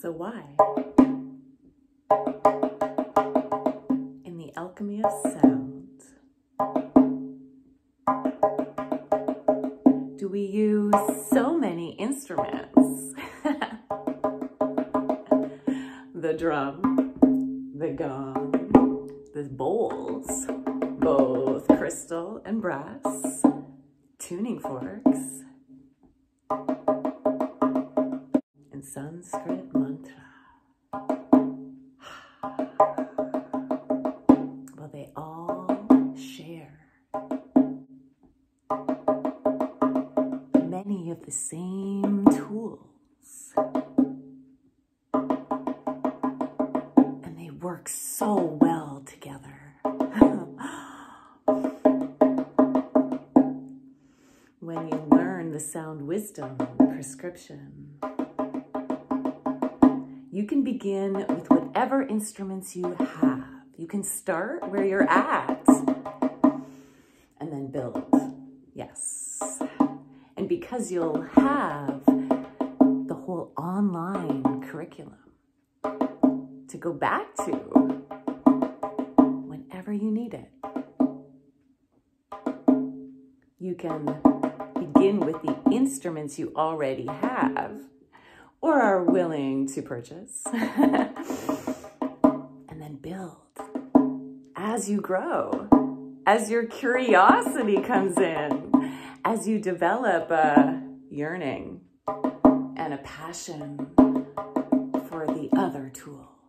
So why? In the alchemy of sound, do we use so many instruments? the drum, the gong, the bowls, both crystal and brass, tuning forks, and Sanskrit mantra. Well, they all share many of the same tools. And they work so well together. when you learn the sound wisdom prescription, you can begin with whatever instruments you have. You can start where you're at and then build. Yes. And because you'll have the whole online curriculum to go back to whenever you need it, you can begin with the instruments you already have or are willing to purchase and then build as you grow, as your curiosity comes in, as you develop a yearning and a passion for the other tools.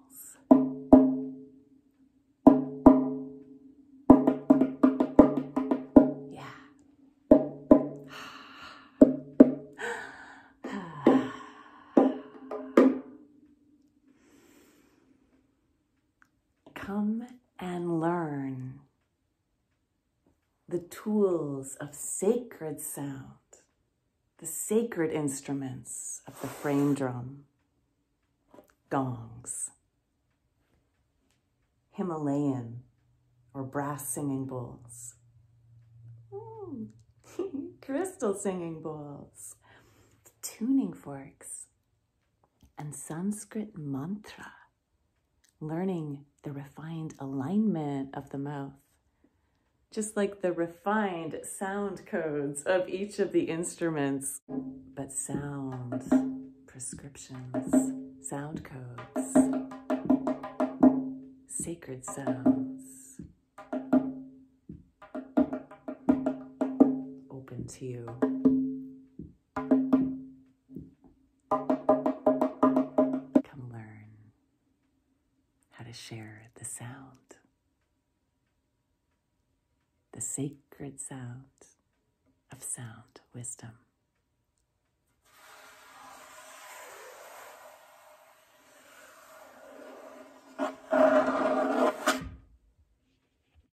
Come and learn the tools of sacred sound, the sacred instruments of the frame drum, gongs, Himalayan or brass singing bowls, crystal singing bowls, tuning forks, and Sanskrit mantra, learning the refined alignment of the mouth, just like the refined sound codes of each of the instruments, but sound prescriptions, sound codes, sacred sounds, open to you. To share the sound, the sacred sound of sound wisdom.